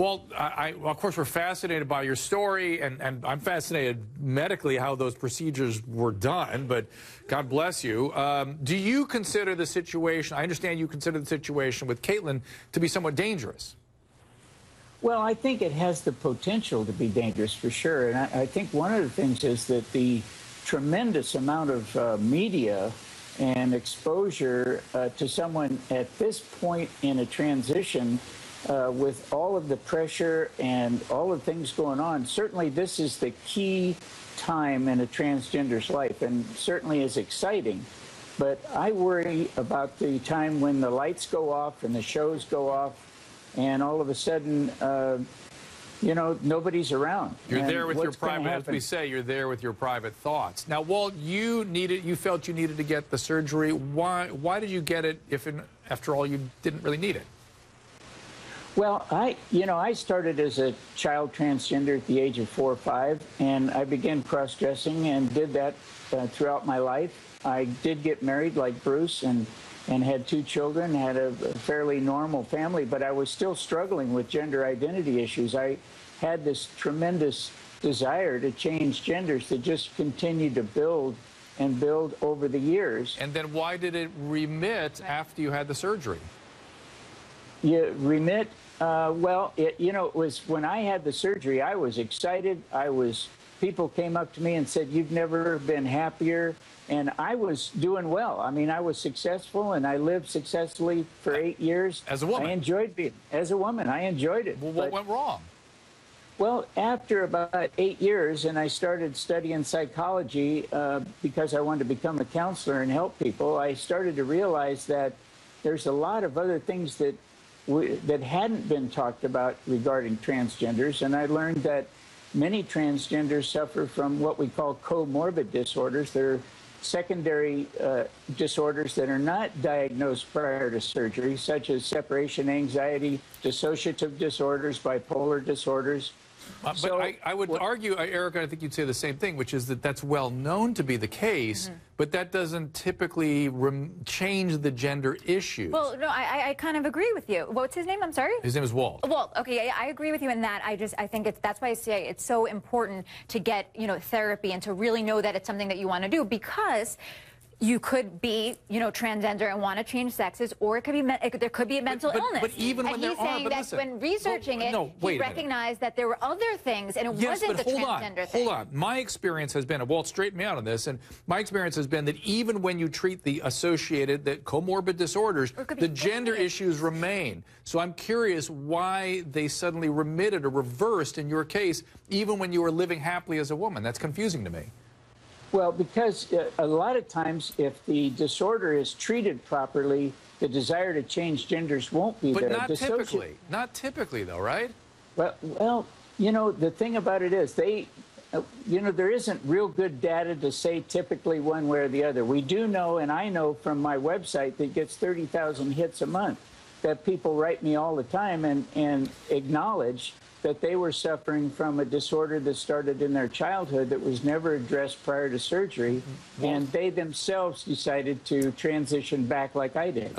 Well, I, I, of course, we're fascinated by your story, and, and I'm fascinated medically how those procedures were done, but God bless you. Um, do you consider the situation, I understand you consider the situation with Caitlyn to be somewhat dangerous? Well, I think it has the potential to be dangerous for sure. And I, I think one of the things is that the tremendous amount of uh, media and exposure uh, to someone at this point in a transition uh, with all of the pressure and all of the things going on, certainly this is the key time in a transgender's life and certainly is exciting. But I worry about the time when the lights go off and the shows go off and all of a sudden, uh, you know, nobody's around. You're there with your private, as we say, you're there with your private thoughts. Now, Walt, you needed, you felt you needed to get the surgery. Why, why did you get it if, in, after all, you didn't really need it? Well, I, you know, I started as a child transgender at the age of four or five, and I began cross-dressing and did that uh, throughout my life. I did get married like Bruce and and had two children, had a, a fairly normal family, but I was still struggling with gender identity issues. I had this tremendous desire to change genders that just continued to build and build over the years. And then why did it remit after you had the surgery? You remit, uh, well, it, you know, it was when I had the surgery, I was excited. I was, people came up to me and said, You've never been happier. And I was doing well. I mean, I was successful and I lived successfully for eight years. As a woman? I enjoyed being, as a woman, I enjoyed it. Well, what But- went wrong? well, after about eight years, and I started studying psychology uh, because I wanted to become a counselor and help people, I started to realize that there's a lot of other things that that hadn't been talked about regarding transgenders, and I learned that many transgenders suffer from what we call comorbid disorders. They're secondary uh, disorders that are not diagnosed prior to surgery, such as separation anxiety, dissociative disorders, bipolar disorders. Uh, but So, I, I would what- argue, uh, Erica, I think you'd say the same thing, which is that that's well known to be the case, Mm-hmm. but that doesn't typically rem- change the gender issue. Well, no, I, I- I kind of agree with you. What's his name? I'm sorry. His name is Walt. Well, okay, I I agree with you in that. I just, I think it's that's why I say it's so important to get, you know, therapy and to really know that it's something that you want to do because you could be, you know, transgender and want to change sexes, or it could be, me- it there could be a mental but- illness. but even and when he's are- saying but that listen, when researching well, it, no, he wait a recognized that there were other things, and it Yes, wasn't but the hold on, transgender thing. hold on. My experience has been, Walt, straighten me out on this, and my experience has been that even when you treat the associated, that comorbid disorders, Or it could be the gender issues remain. So I'm curious why they suddenly remitted or reversed in your case, even when you were living happily as a woman. That's confusing to me. Well, because uh, a lot of times, if the disorder is treated properly, the desire to change genders won't be But there. not Dissoci- typically. Not typically, though, right? Well, well, you know, the thing about it is they, uh, you know, there isn't real good data to say typically one way or the other. We do know, and I know from my website that gets 30,000 hits a month, that people write me all the time and, and acknowledge that they were suffering from a disorder that started in their childhood that was never addressed prior to surgery, and they themselves decided to transition back like I did.